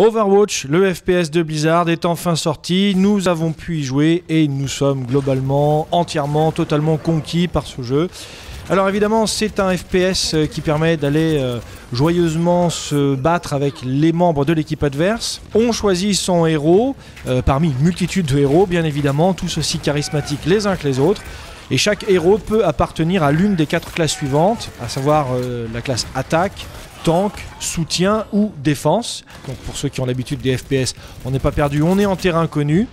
Overwatch, le FPS de Blizzard, est enfin sorti. Nous avons pu y jouer et nous sommes globalement, entièrement, totalement conquis par ce jeu. Alors évidemment, c'est un FPS euh, qui permet d'aller euh, joyeusement se battre avec les membres de l'équipe adverse. On choisit son héros, euh, parmi une multitude de héros bien évidemment, tous aussi charismatiques les uns que les autres. Et chaque héros peut appartenir à l'une des quatre classes suivantes, à savoir la classe attaque, tank, soutien ou défense. Donc pour ceux qui ont l'habitude des FPS, on n'est pas perdu, on est en terrain connu.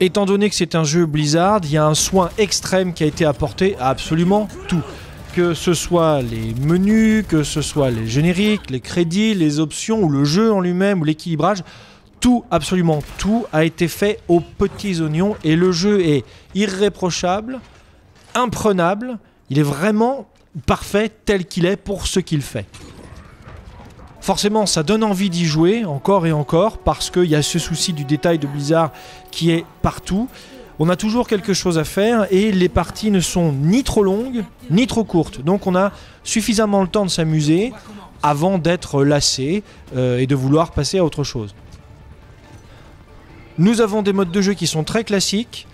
Étant donné que c'est un jeu Blizzard, il y a un soin extrême qui a été apporté à absolument tout. Que ce soit les menus, que ce soit les génériques, les crédits, les options, ou le jeu en lui-même, ou l'équilibrage, tout, absolument tout, a été fait aux petits oignons et le jeu est irréprochable, imprenable, il est vraiment parfait tel qu'il est pour ce qu'il fait. Forcément, ça donne envie d'y jouer encore et encore parce qu'il y a ce souci du détail de Blizzard qui est partout. On a toujours quelque chose à faire et les parties ne sont ni trop longues ni trop courtes. Donc on a suffisamment le temps de s'amuser avant d'être lassé euh, et de vouloir passer à autre chose. Nous avons des modes de jeu qui sont très classiques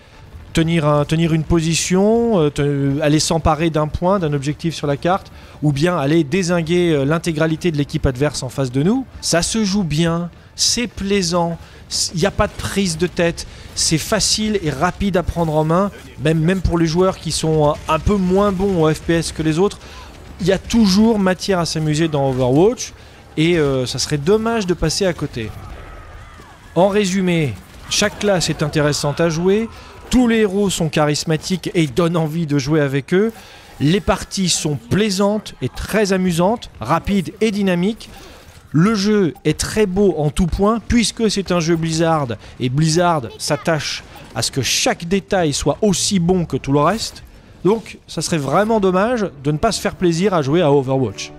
tenir, une position, euh, aller s'emparer d'un point, d'un objectif sur la carte, ou bien aller désinguer euh, l'intégralité de l'équipe adverse en face de nous. Ça se joue bien, c'est plaisant, il n'y a pas de prise de tête, c'est facile et rapide à prendre en main, même, pour les joueurs qui sont un peu moins bons au FPS que les autres. Il y a toujours matière à s'amuser dans Overwatch et euh, ça serait dommage de passer à côté. En résumé, chaque classe est intéressante à jouer, tous les héros sont charismatiques et donnent envie de jouer avec eux. Les parties sont plaisantes et très amusantes, rapides et dynamiques. Le jeu est très beau en tout point puisque c'est un jeu Blizzard et Blizzard s'attache à ce que chaque détail soit aussi bon que tout le reste. Donc ça serait vraiment dommage de ne pas se faire plaisir à jouer à Overwatch.